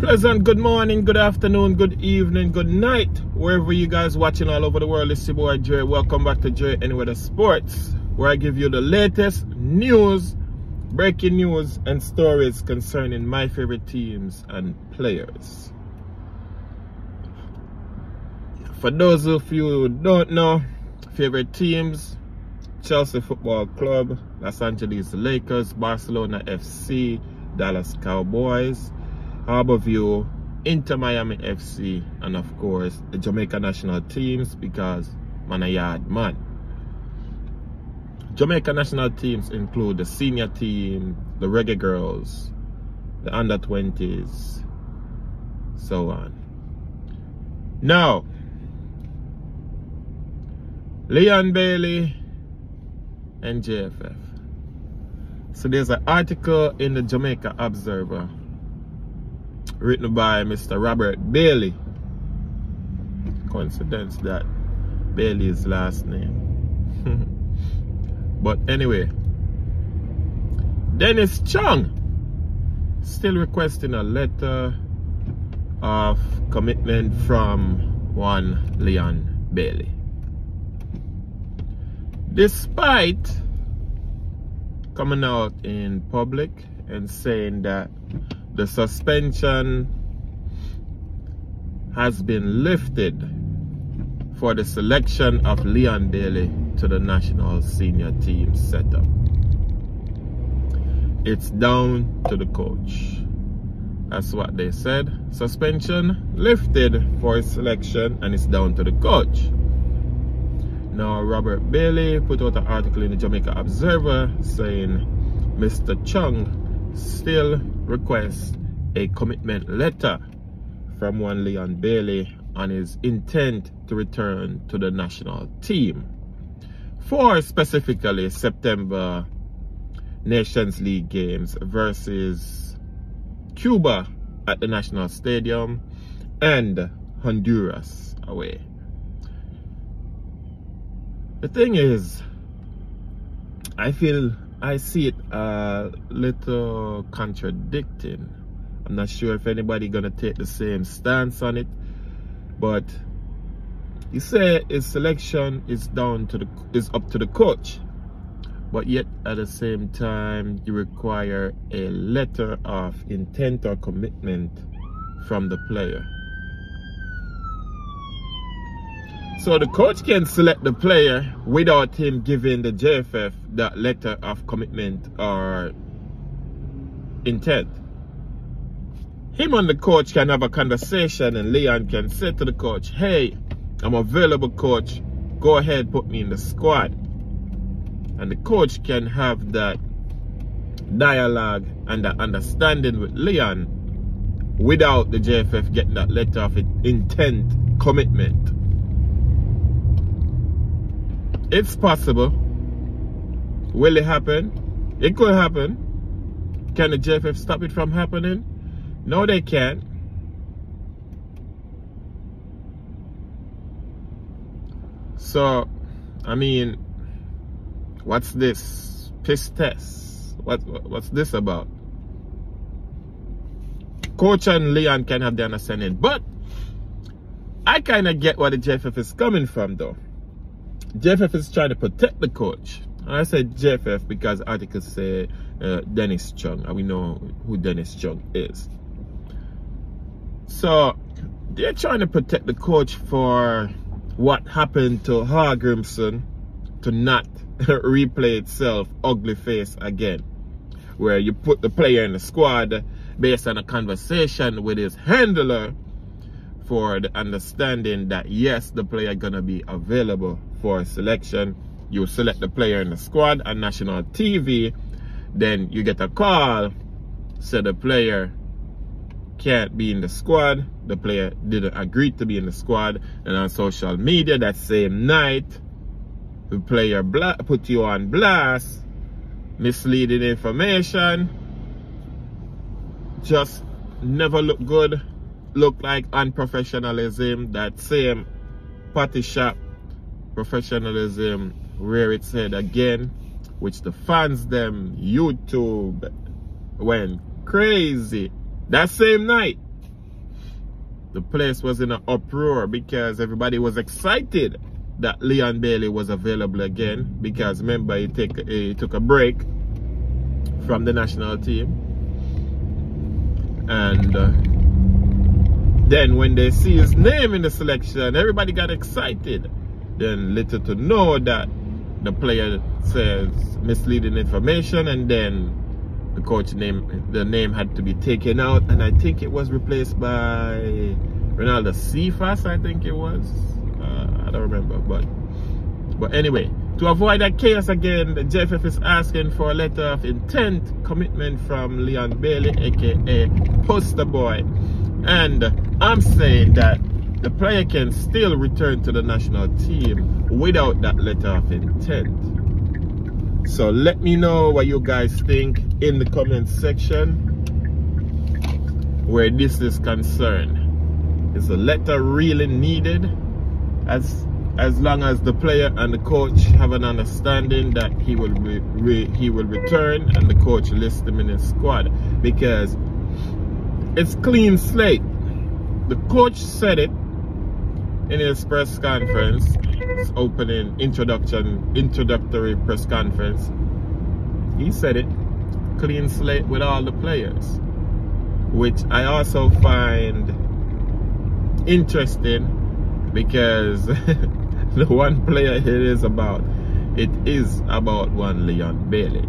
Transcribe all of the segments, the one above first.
Pleasant good morning, good afternoon, good evening, good night, wherever you guys watching all over the world. It's your boy Dre. Welcome back to Dre Anyweather Sports, where I give you the latest news, breaking news, and stories concerning my favorite teams and players. For those of you who don't know, favorite teams, Chelsea Football Club, Los Angeles Lakers, Barcelona FC, Dallas Cowboys, Harbour View, Inter Miami FC, and of course the Jamaica national teams because man a yard man. Jamaica national teams include the senior team, the Reggae Girlz, the under 20s, so on. Now, Leon Bailey and JFF. So there's an article in the Jamaica Observer written by Mr. Robert Bailey. Coincidence that Bailey's last name. but anyway, Dennis Chung still requesting a letter of commitment from one Leon Bailey. Despite coming out in public and saying that the suspension has been lifted for the selection of Leon Bailey to the national senior team setup. It's down to the coach. That's what they said. Suspension lifted for his selection and it's down to the coach. Now, Robert Bailey put out an article in the Jamaica Observer saying Mr. Chung still requests a commitment letter from one Leon Bailey on his intent to return to the national team for specifically September Nations League games versus Cuba at the National Stadium and Honduras away. The thing is, I feel I see it a little contradicting. I'm not sure if anybody gonna take the same stance on it, but you say his selection is down to the is up to the coach, but yet at the same time you require a letter of intent or commitment from the player. So the coach can select the player without him giving the JFF that letter of commitment or intent. Him and the coach can have a conversation and Leon can say to the coach, hey, I'm available coach, go ahead put me in the squad. And the coach can have that dialogue and that understanding with Leon without the JFF getting that letter of intent commitment. It's possible. Will it happen? It could happen. Can the JFF stop it from happening? No, they can't. So, I mean, what's this? Piss test. What, what's this about? Coach and Leon can have their understanding. But, I kind of get where the JFF is coming from, though. JFF is trying to protect the coach. I said JFF because articles say uh, Dennis Chung, and we know who Dennis Chung is. So they're trying to protect the coach for what happened to Hallgrimsson to not replay itself ugly face again. Where you put the player in the squad based on a conversation with his handler for the understanding that yes, the player gonna be available for a selection. You select the player in the squad on national TV, then you get a call, say the player can't be in the squad, the player didn't agree to be in the squad, and on social media that same night, the player put you on blast, misleading information, just never look good, look like unprofessionalism, that same party shop professionalism rear its head again, which the fans them YouTube went crazy. That same night, the place was in an uproar because everybody was excited that Leon Bailey was available again because remember he, take, he took a break from the national team and uh, then when they see his name in the selection everybody got excited then little to know that the player says misleading information and then the coach name the name had to be taken out. And I think it was replaced by Renaldo Cephas I think it was. Uh, I don't remember but but anyway to avoid that chaos again the JFF is asking for a letter of intent commitment from Leon Bailey aka poster boy. And I'm saying that the player can still return to the national team without that letter of intent. So let me know what you guys think in the comment section where this is concerned. Is the letter really needed? As as long as the player and the coach have an understanding that he will re, re, he will return and the coach lists him in his squad because it's clean slate. The coach said it in his press conference, his opening introduction, introductory press conference, he said it, clean slate with all the players, which I also find interesting because the one player it is about, it is about one Leon Bailey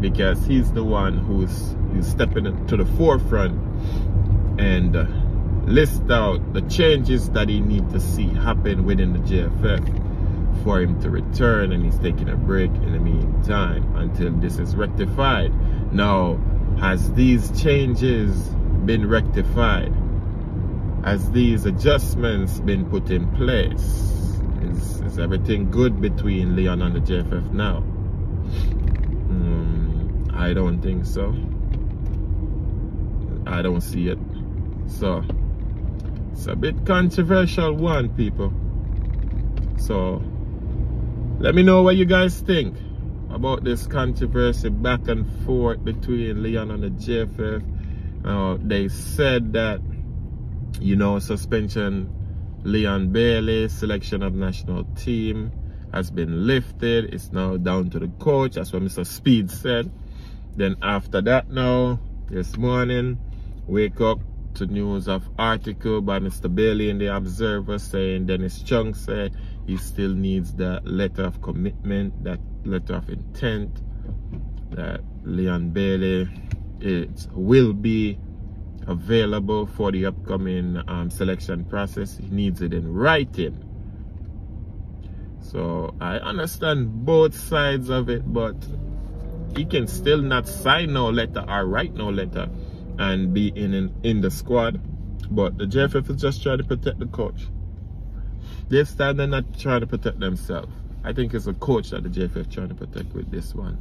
because he's the one who's, who's stepping to the forefront and uh, list out the changes that he needs to see happen within the JFF for him to return and he's taking a break in the meantime until this is rectified. Now, has these changes been rectified? Has these adjustments been put in place? Is, is everything good between Leon and the JFF now? Mm, I don't think so. I don't see it. So, it's a bit controversial one, people. So, let me know what you guys think about this controversy back and forth between Leon and the JFF. Uh, they said that, you know, suspension Leon Bailey, selection of national team has been lifted. It's now down to the coach. That's what Mr. Speed said. Then after that now, this morning, wake up, to news of article by Mr. Bailey in the Observer saying Dennis Chung said he still needs the letter of commitment, that letter of intent, that Leon Bailey it will be available for the upcoming um, selection process. He needs it in writing. So I understand both sides of it, but he can still not sign no letter or write no letter and be in, in, in the squad. But the JFF is just trying to protect the coach. They're standing not trying to protect themselves. I think it's a coach that the JFF trying to protect with this one.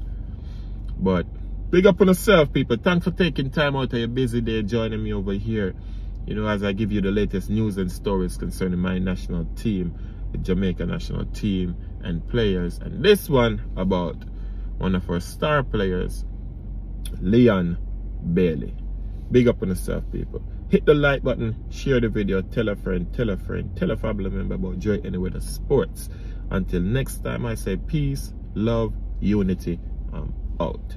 But big up on yourself, people. Thanks for taking time out of your busy day joining me over here. You know, as I give you the latest news and stories concerning my national team, the Jamaica national team and players. And this one about one of our star players, Leon Bailey. Big up on yourself, people. Hit the like button, share the video, tell a friend, tell a friend, tell a family member about Joy Anyweather Sports. Until next time, I say peace, love, unity. I'm out.